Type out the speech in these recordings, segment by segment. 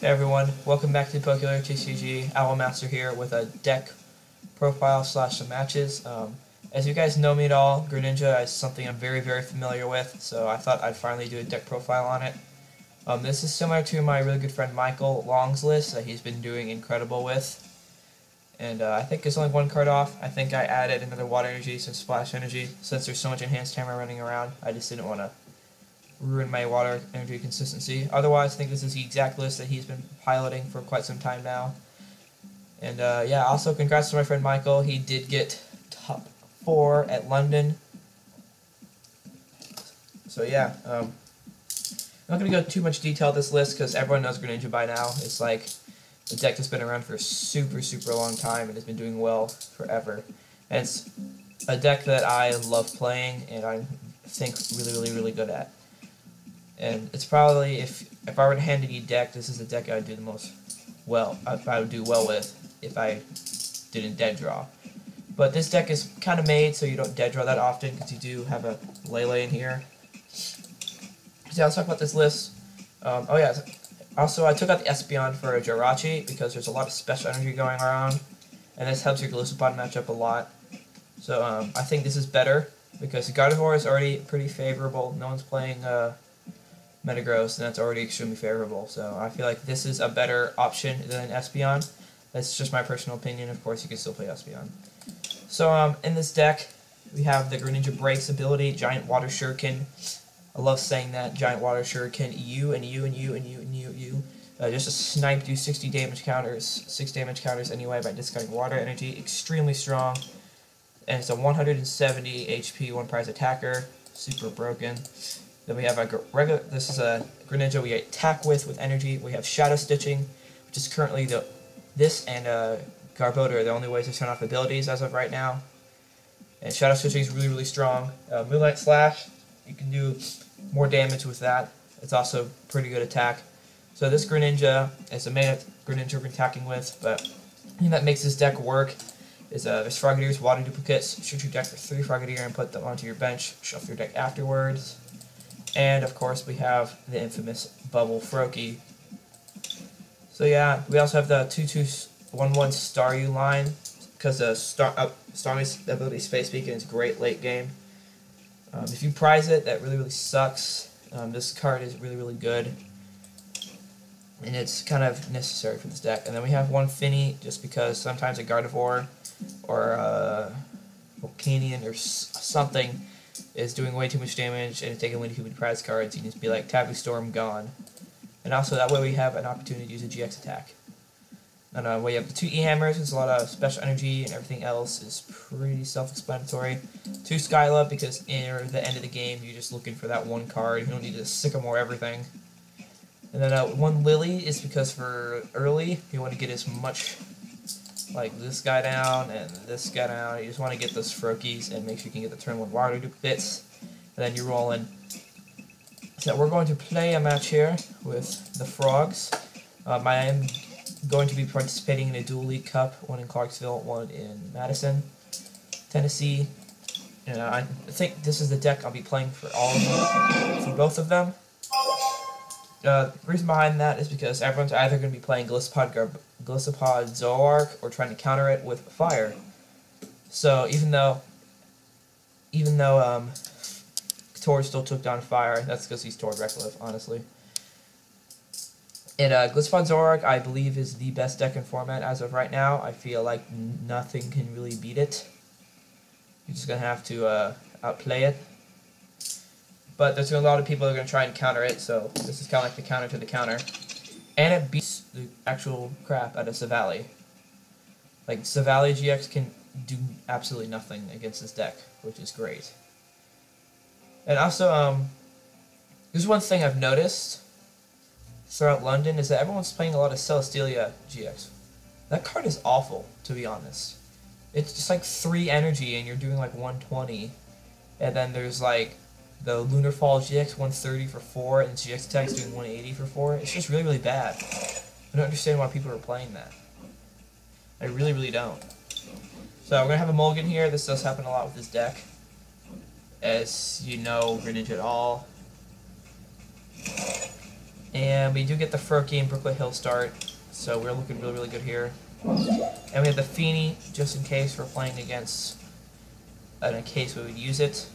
Hey everyone, welcome back to Pokemon TCG. Owl Master here with a deck profile slash some matches. Um, as you guys know me at all, Greninja is something I'm very, very familiar with, so I thought I'd finally do a deck profile on it. Um, this is similar to my really good friend Michael Long's list that he's been doing incredible with. And uh, I think it's only one card off. I think I added another Water Energy, some Splash Energy. Since there's so much Enhanced Hammer running around, I just didn't want to ruin my water energy consistency. Otherwise, I think this is the exact list that he's been piloting for quite some time now. And uh, yeah, also congrats to my friend Michael. He did get top four at London. So yeah, um, I'm not going to go too much detail this list because everyone knows Greninja by now. It's like the deck that's been around for a super, super long time and has been doing well forever. And it's a deck that I love playing and I think really, really, really good at. And it's probably if if I were to hand any deck, this is the deck I would do the most well. if I would do well with if I didn't dead draw. But this deck is kind of made so you don't dead draw that often because you do have a Lele in here. So let's talk about this list. Um, oh yeah, also I took out the Espeon for a Jirachi because there's a lot of special energy going around, and this helps your Golisopod match up a lot. So um, I think this is better because Gardevoir is already pretty favorable. No one's playing uh, Metagross, and that's already extremely favorable. So I feel like this is a better option than Espeon. That's just my personal opinion. Of course, you can still play Espeon. So um, in this deck, we have the Greninja Breaks ability, Giant Water Shuriken. I love saying that, Giant Water Shuriken, you and you and you and you and you, and you. Uh, just a snipe, do 60 damage counters, 6 damage counters anyway by discarding Water Energy. Extremely strong. And it's a 170 HP, one prize attacker. Super broken. Then we have a regular. This is a Greninja we attack with with energy. We have Shadow Stitching, which is currently the this and uh, Garbodor are the only ways to turn off abilities as of right now. And Shadow Stitching is really really strong. Uh, Moonlight Slash, you can do more damage with that. It's also pretty good attack. So this Greninja is a main Greninja we're attacking with, but the thing that makes this deck work is uh, there's Frogadiers, Water Duplicates. Shoot your deck for three Frogadier and put them onto your bench. Shuffle your deck afterwards. And of course we have the infamous Bubble Froakie. So yeah, we also have the 2211 Staryu line because the Star uh, Starmie's ability Space Beacon is great late game. Um, if you prize it, that really really sucks. Um, this card is really really good, and it's kind of necessary for this deck. And then we have one Fini just because sometimes a Gardevoir or a Volcanion or something is doing way too much damage and taking way too many prize cards, you need to be like, Tapu Storm gone. And also, that way we have an opportunity to use a GX attack. And uh, we have the two E-Hammers, there's a lot of special energy, and everything else is pretty self-explanatory. Two Skyla, because near the end of the game, you're just looking for that one card. You don't need to Sycamore everything. And then uh, one Lily is because for early, you want to get as much like this guy down and this guy down. You just want to get those Froakies and make sure you can get the turn one water duplicates. And then you roll in. So we're going to play a match here with the Frogs. Um, I am going to be participating in a dual league cup, one in Clarksville, one in Madison, Tennessee. And I think this is the deck I'll be playing for all of them, for both of them. Uh, the reason behind that is because everyone's either going to be playing Golisopod, Gar Golisopod Zoroark or trying to counter it with fire. So even though, even though um, Tord still took down fire, that's because he's Tord Reklev, honestly. And uh, Golisopod Zoroark, I believe, is the best deck in format as of right now. I feel like nothing can really beat it. You're just going to have to uh, outplay it. But there's a lot of people that are going to try and counter it, so this is kind of like the counter to the counter. And it beats the actual crap out of Savali. Like, Savali GX can do absolutely nothing against this deck, which is great. And also, um, there's one thing I've noticed throughout London is that everyone's playing a lot of Celesteela GX. That card is awful, to be honest. It's just like 3 energy and you're doing like 120. And then there's like the Lunar Fall GX 130 for 4 and GX Attack's doing 180 for 4. It's just really, really bad. I don't understand why people are playing that. I really, really don't. So we're going to have a mulligan here. This does happen a lot with this deck. As you know, Greninja at all. And we do get the Froakie and Brooklet Hill start, so we're looking really, really good here. And we have the Fini, just in case we're playing against, in a case we would use it.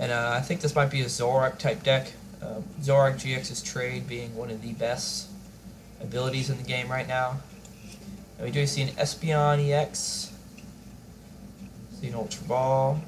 And uh, I think this might be a Zoroark type deck. Uh, Zoroark GX's trade being one of the best abilities in the game right now. And we do see an Espeon EX. See an Ultra Ball.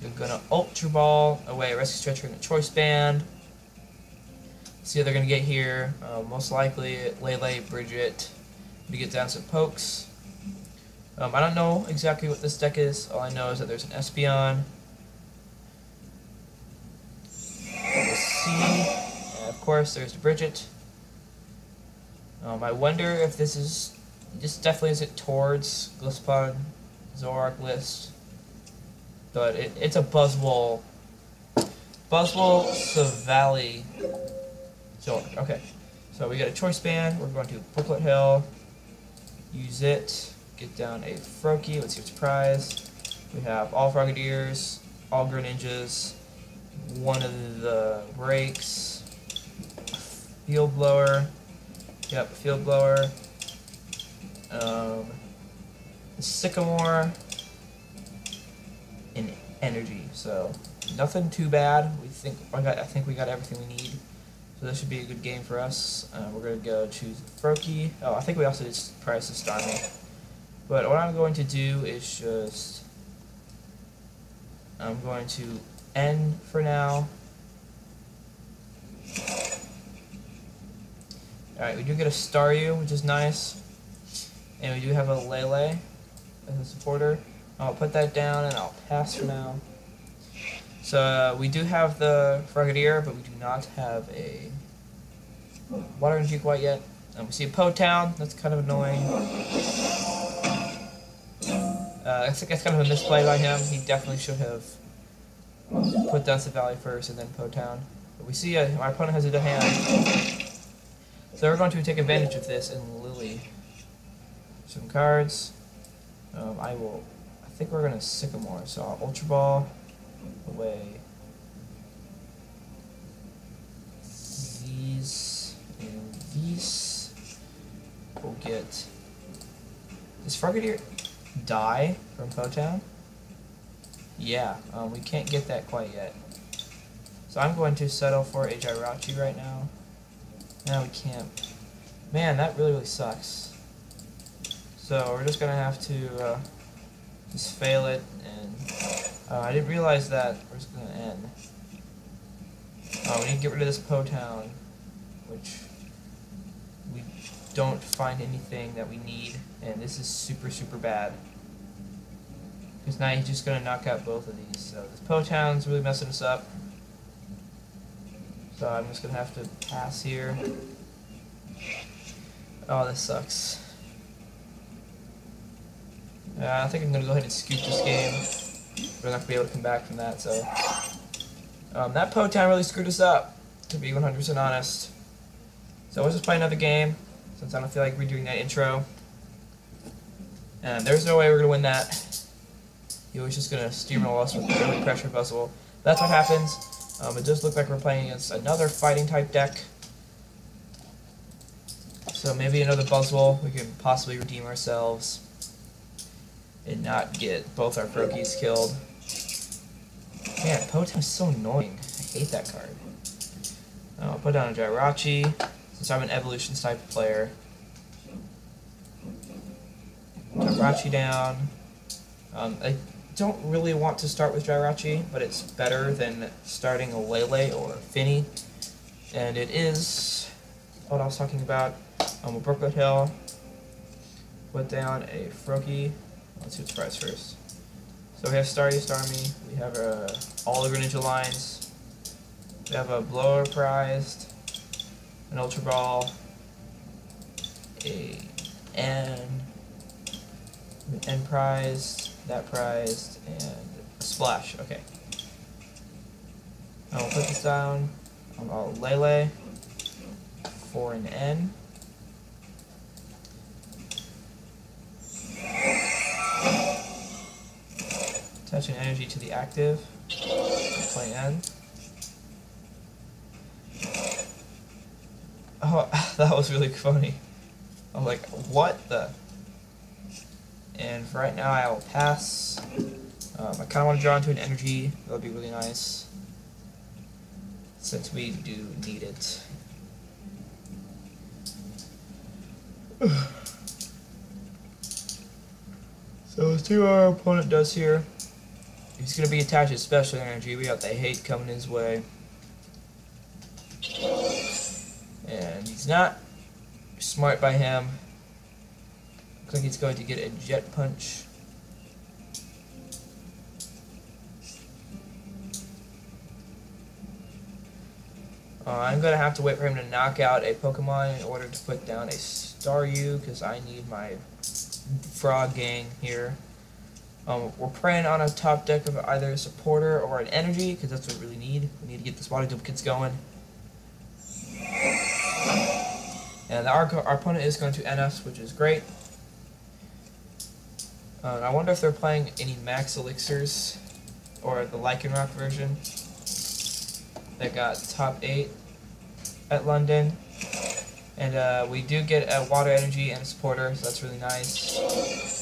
You're gonna Ultra Ball away a Rescue Stretcher and a Choice Band. See what they're gonna get here. Uh, most likely Lele, Brigette, to get down some pokes. Um, I don't know exactly what this deck is. All I know is that there's an Espeon. And of course, there's Brigette. Um, I wonder if this is. This definitely isn't towards Gliscon Zoroark list. But it, it's a Buzzwole. Buzzwole Savali Zoroark. Okay. So we got a choice band. We're going to Brooklet Hill. Use it. Get down a Froakie. Let's see what's prize. We have all Frogadiers, all Greninjas, one of the Breaks, Field Blower. Yep, Field Blower. Um, Sycamore, and Energy. So nothing too bad. We think I got. I think we got everything we need. So this should be a good game for us. Uh, we're going to go choose Froakie. Oh, I think we also just Price the Starmie. But what I'm going to do is just... I'm going to end for now. Alright, we do get a Staryu, which is nice. And we do have a Lele as a supporter. I'll put that down and I'll pass for now. So uh, we do have the Frogadier, but we do not have a Water Energy quite yet. Um, we see a Po Town, that's kind of annoying. Uh, I think that's kind of a misplay by him. He definitely should have put Dusty Valley first and then Po Town. But we see uh, our opponent has a hand. So we're going to take advantage of this and Lily. Some cards. Um, I will. I think we're going to Sycamore. So I'll Ultra Ball away. These and these. We'll get. Does Frogadier die from Po Town? Yeah, um, we can't get that quite yet. So I'm going to settle for a Jirachi right now. No, we can't. Man, that really, really sucks. So we're just going to have to uh, just fail it. And uh, I didn't realize that we're just to end. Uh, we need to get rid of this Po Town, which we don't find anything that we need. And this is super, super bad. Because now he's just to knock out both of these. So this Po Town's really messing us up. So I'm just to have to pass here. Oh, this sucks. Uh, I think I'm to go ahead and scoop this game. We're not going to be able to come back from that, so... Um, that Po Town really screwed us up, to be 100% honest. So let's just play another game, since I don't feel like redoing that intro. And there's no way we're going to win that. He was just going to steamroll us with the pressure puzzle. That's what happens. Um, it does look like we're playing against another fighting type deck. So maybe another Buzzwole, we can possibly redeem ourselves and not get both our Froakies killed. Man, is so annoying. I hate that card. I'll put down a Jirachi, since I'm an evolution type player. Jirachi down. Um, I don't really want to start with Jirachi, but it's better than starting a Lele or a Fini. And it is what I was talking about. Um, a Brooklet Hill. Put down a Froakie. Let's see what's price first. So we have Staryu Starmie. We have uh, all the Greninja lines. We have a Blower prized. An Ultra Ball. A N. An N prized that prized, and a splash. Okay. I will put this down. I'll Lele for an N. An energy to the active. Play N. Oh, that was really funny. I'm like, what the? And for right now, I will pass. Um, I kind of want to draw into an energy. That would be really nice. Since we do need it. so let's see what our opponent does here. He's going to be attached to special energy. We got the hate coming his way. And he's not smart by him. Looks like he's going to get a jet punch. Uh, I'm going to have to wait for him to knock out a Pokemon in order to put down a Staryu, because I need my Frog Gang here. Um, we're praying on a top deck of either a supporter or an energy, because that's what we really need. We need to get the water duplicates going. And our, our opponent is going to NS, which is great. Uh, I wonder if they're playing any max elixirs, or the Lycanroc version that got top 8 at London. And uh, we do get a water energy and a supporter, so that's really nice.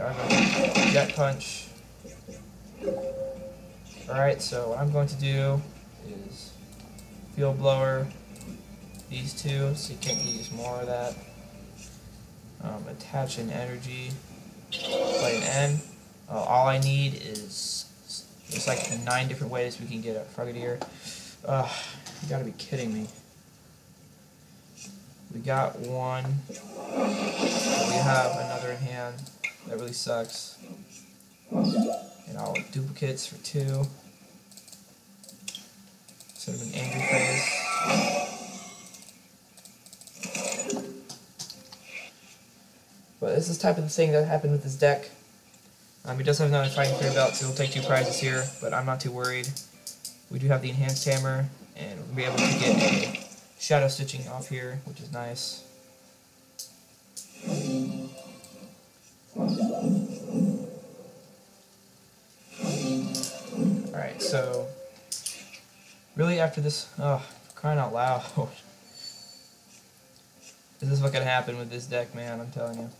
Jet punch. Alright, so what I'm going to do is field blower these two, so you can't use more of that. Um, attach an energy, play an N. Uh, all I need is there's like nine different ways we can get a Frogadier. Ugh, you gotta be kidding me. We got one. We have another hand. That really sucks. And all duplicates for two. Sort of an angry face. But this is type of the thing that happened with this deck. Um, he does have another Fighting Fury Belt, so he'll take two prizes here, but I'm not too worried. We do have the enhanced hammer, and we'll be able to get a shadow stitching off here, which is nice. Really after this, oh, crying out loud. this is what can happen with this deck, man, I'm telling you.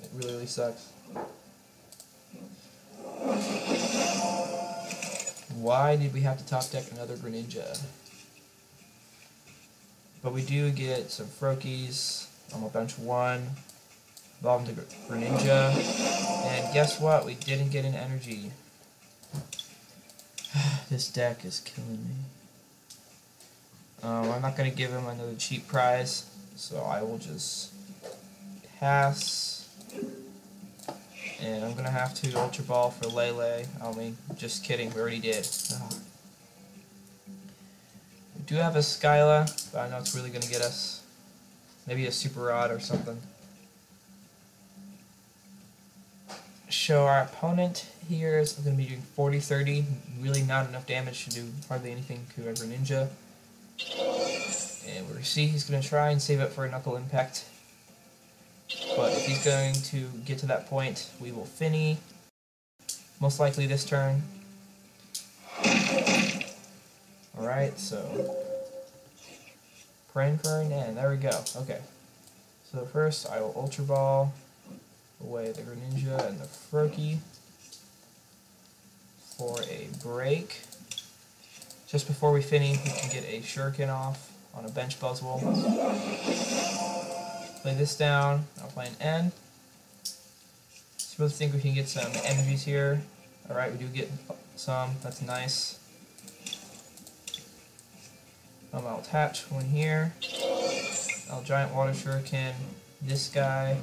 It really, really sucks. Why did we have to top deck another Greninja? But we do get some Froakies on a bench one. Evolve into Greninja. And guess what? We didn't get an energy. this deck is killing me. Um, I'm not going to give him another cheap prize, so I will just pass. And I'm going to have to Ultra Ball for Lele. I mean, just kidding, we already did. Ugh. We do have a Skyla, but I know it's really going to get us. Maybe a Super Rod or something. Show our opponent here is going to be doing 40-30. Really not enough damage to do hardly anything to a Greninja. And we're see he's going to try and save it for a Knuckle Impact. But if he's going to get to that point, we will Fini. Most likely this turn. Alright, so... Praying for an end. There we go. Okay. So first, I will Ultra Ball away the Greninja and the Froakie for a break. Just before we Fini, we can get a Shuriken off on a bench Buzzwole. Play this down. I'll play an N. Supposed to think we can get some energies here. Alright, we do get some. That's nice. Um, I'll attach one here. I'll Giant Water Shuriken this guy.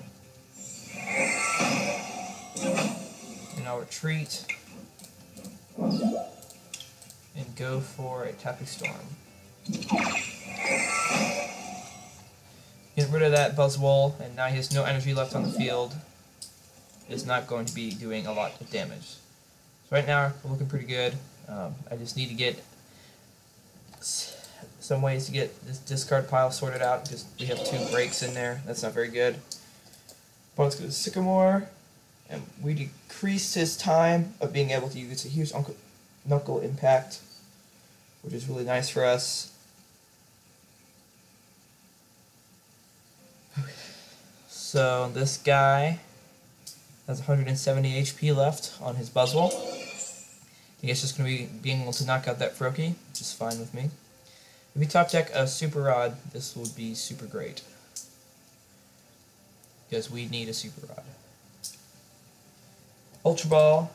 And I'll retreat. And go for a Tapu Storm. Rid of that Buzzwole, and now he has no energy left on the field. Is not going to be doing a lot of damage. So right now, we're looking pretty good. Um, I just need to get some ways to get this discard pile sorted out because we have two breaks in there. That's not very good. Opponent's to Sycamore, and we decreased his time of being able to use a huge knuckle impact, which is really nice for us. So this guy has 170 HP left on his Buzzwole. I guess just going to be being able to knock out that Froakie, which is fine with me. If we top deck a Super Rod, this would be super great. Because we need a Super Rod. Ultra Ball.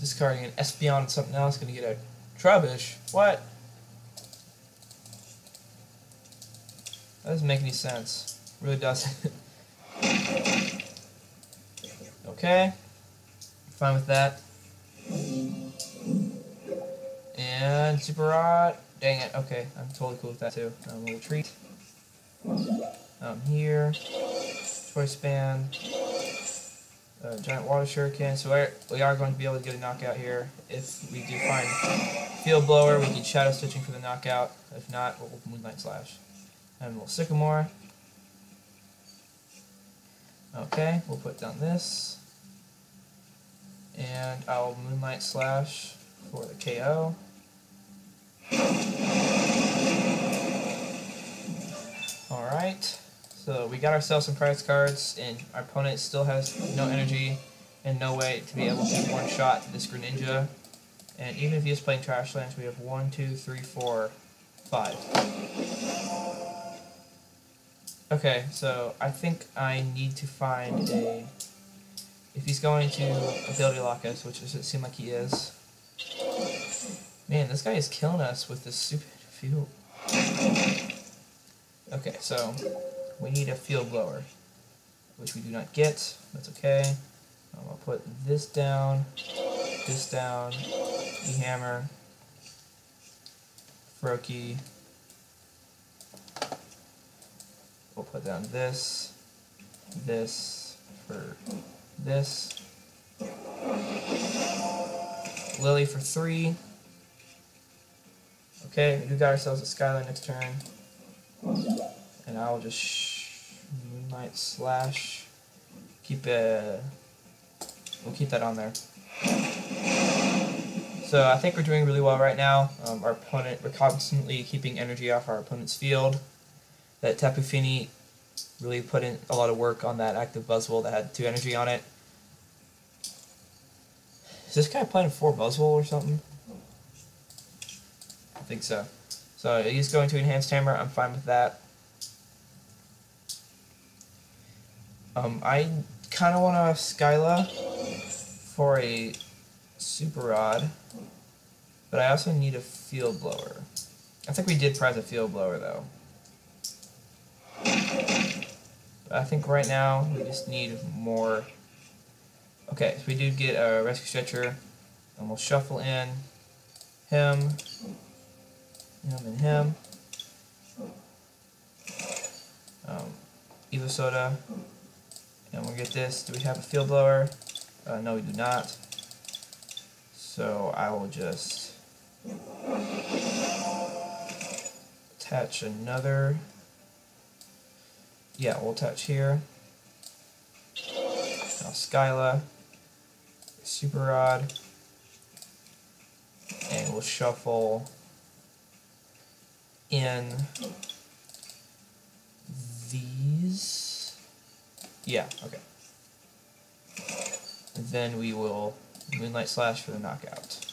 Discarding an Espeon and something else, going to get a Trubbish. What? That doesn't make any sense. really doesn't. okay. Fine with that. And Super Rod. Dang it. Okay, I'm totally cool with that too. Um, a little treat. Um, here. Choice Band. Uh, giant Water Shuriken. So we're, we are going to be able to get a knockout here. If we do find Field Blower, we can Shadow Stitching for the knockout. If not, we'll Moonlight Slash. And a little Sycamore. Okay, we'll put down this. And I'll Moonlight Slash for the KO. Alright, so we got ourselves some prize cards, and our opponent still has no energy and no way to be able to one shot to this Greninja. And even if he is playing Trashalanche, we have one, two, three, four, five. Okay, so I think I need to find a. If he's going to ability lock us, which does it seem like he is. Man, this guy is killing us with this stupid field. Okay, so we need a field blower, which we do not get. That's okay. I'll put this down, this down, E hammer, Froakie. We'll put down this, this for this. Lily for three. Okay, we got ourselves a Skyla next turn. And I'll just sh Moonlight Slash. Keep it. We'll keep that on there. So I think we're doing really well right now. Um, our opponent, we're constantly keeping energy off our opponent's field. That Tapu Fini really put in a lot of work on that active Buzzwole that had two energy on it. Is this guy playing four Buzzwole or something? I think so. So he's going to Enhanced Hammer. I'm fine with that. Um, I kind of want a Skyla for a Super Rod, but I also need a Field Blower. I think we did prize a Field Blower though. But I think right now we just need more. Okay, so we do get a Rescue Stretcher, and we'll shuffle in him, him, and him. Um, Evo Soda, and we'll get this. Do we have a field blower? Uh, no, we do not. So I will just attach another. Yeah, we'll touch here. Now Skyla, Super Rod, and we'll shuffle in these. Yeah, okay. And then we will Moonlight Slash for the knockout.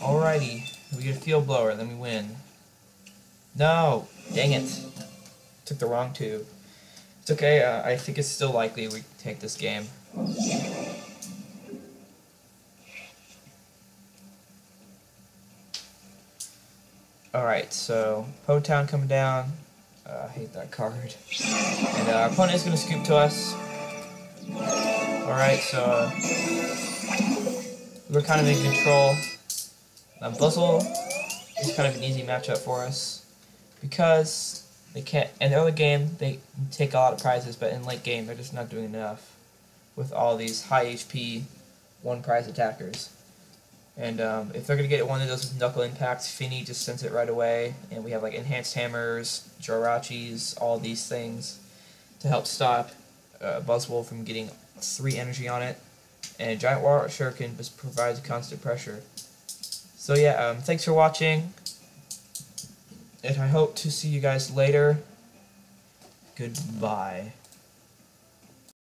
Alrighty, we get a field blower, then we win. No, dang it. Took the wrong two. It's okay, uh, I think it's still likely we take this game. Alright, so Po Town coming down. Uh, I hate that card. And uh, our opponent is going to scoop to us. Alright, so we're kind of in control. Uh, Buzzwole is kind of an easy matchup for us because they can't. In early game, they take a lot of prizes, but in late game, they're just not doing enough. with all these high HP one prize attackers. And um, if they're gonna get one of those with knuckle impacts, Fini just sends it right away. And we have like enhanced hammers, Jirachis, all these things to help stop uh, Buzzwole from getting three energy on it. And Giant War Shuriken just provides constant pressure. So yeah, um, thanks for watching. And I hope to see you guys later. Goodbye.